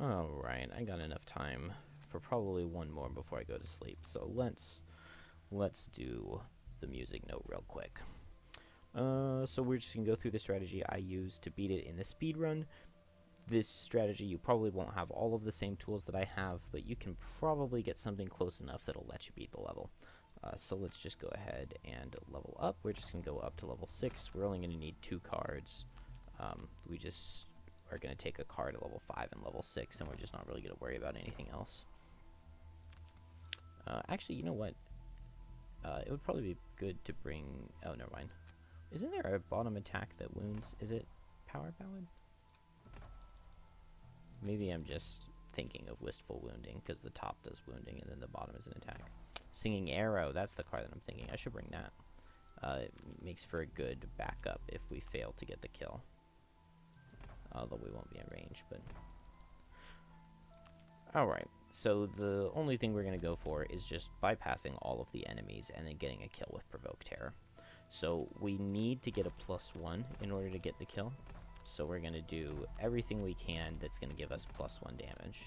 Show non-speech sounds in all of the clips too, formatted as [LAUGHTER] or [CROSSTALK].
Alright, I got enough time for probably one more before I go to sleep. So let's let's do the music note real quick. Uh, so we're just gonna go through the strategy I use to beat it in the speed run. This strategy, you probably won't have all of the same tools that I have, but you can probably get something close enough that'll let you beat the level. Uh, so let's just go ahead and level up. We're just gonna go up to level 6. We're only gonna need two cards. Um, we just are gonna take a card at level 5 and level 6, and we're just not really gonna worry about anything else. Uh, actually, you know what? Uh, it would probably be good to bring... Oh, never mind. Isn't there a bottom attack that wounds? Is it Power Ballad? Maybe I'm just thinking of Wistful Wounding, because the top does wounding and then the bottom is an attack. Singing Arrow, that's the card that I'm thinking. I should bring that. Uh, it makes for a good backup if we fail to get the kill. Although we won't be in range, but... Alright, so the only thing we're going to go for is just bypassing all of the enemies and then getting a kill with Provoke Terror. So we need to get a plus one in order to get the kill. So we're going to do everything we can that's going to give us plus one damage.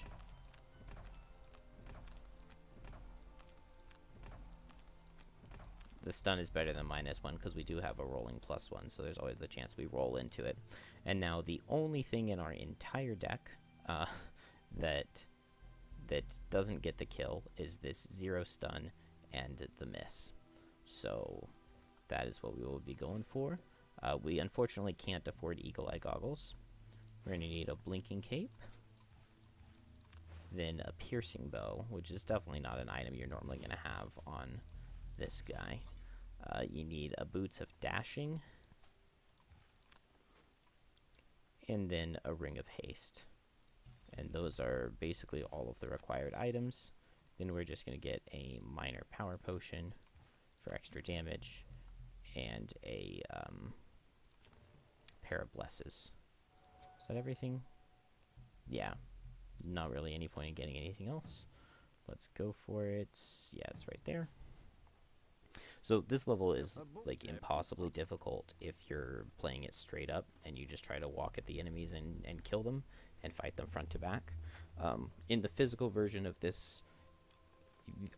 The stun is better than minus one because we do have a rolling plus one, so there's always the chance we roll into it. And now the only thing in our entire deck uh, [LAUGHS] that that doesn't get the kill is this zero stun and the miss. So that is what we will be going for. Uh, we unfortunately can't afford Eagle Eye Goggles. We're going to need a Blinking Cape. Then a Piercing Bow, which is definitely not an item you're normally going to have on this guy. Uh, you need a Boots of Dashing. And then a Ring of Haste. And those are basically all of the required items. Then we're just going to get a minor power potion for extra damage and a um, pair of blesses. Is that everything? Yeah. Not really any point in getting anything else. Let's go for it. Yeah, it's right there. So this level is like impossibly difficult if you're playing it straight up and you just try to walk at the enemies and, and kill them and fight them front to back. Um, in the physical version of this,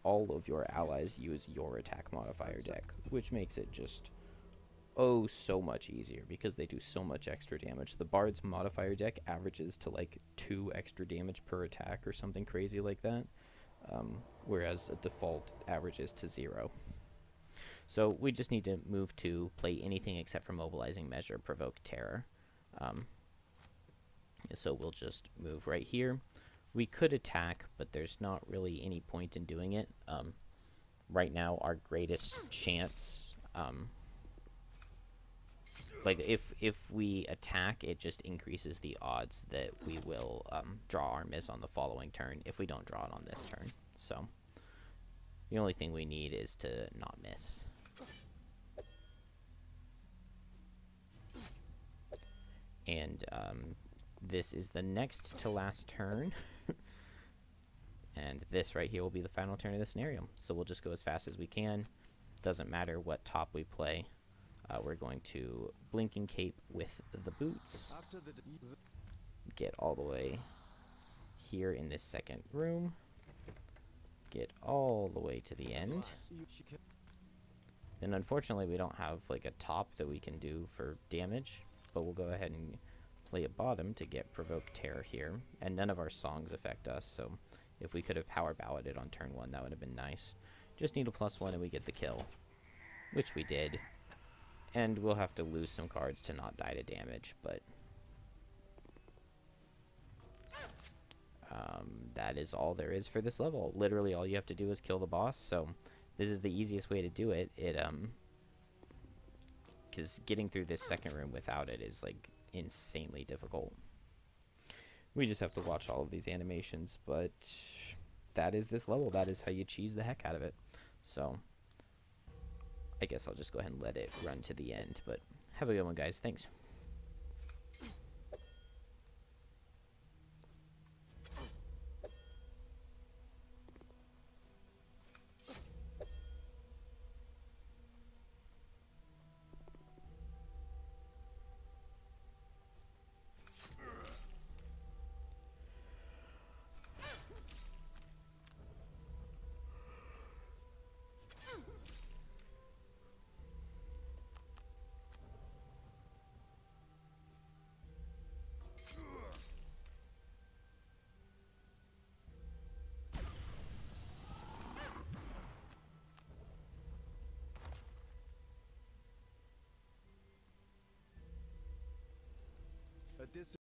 all of your allies use your attack modifier deck, which makes it just oh so much easier because they do so much extra damage. The Bard's modifier deck averages to like two extra damage per attack or something crazy like that, um, whereas a default averages to zero. So we just need to move to play anything except for mobilizing measure, provoke terror. Um, so we'll just move right here. We could attack, but there's not really any point in doing it. Um, right now, our greatest chance, um, like if if we attack, it just increases the odds that we will um, draw our miss on the following turn if we don't draw it on this turn. So the only thing we need is to not miss. And um, this is the next to last turn. and this right here will be the final turn of the scenario. So we'll just go as fast as we can. Doesn't matter what top we play. Uh, we're going to Blinking Cape with the boots. Get all the way here in this second room. Get all the way to the end. And unfortunately we don't have like a top that we can do for damage. But we'll go ahead and play a bottom to get Provoke Terror here. And none of our songs affect us, so if we could have Power Balladed on turn 1, that would have been nice. Just need a plus 1 and we get the kill. Which we did. And we'll have to lose some cards to not die to damage, but... Um, that is all there is for this level. Literally all you have to do is kill the boss, so this is the easiest way to do it. It, um... Because getting through this second room without it is, like, insanely difficult. We just have to watch all of these animations, but that is this level. That is how you cheese the heck out of it. So, I guess I'll just go ahead and let it run to the end, but have a good one, guys. Thanks. this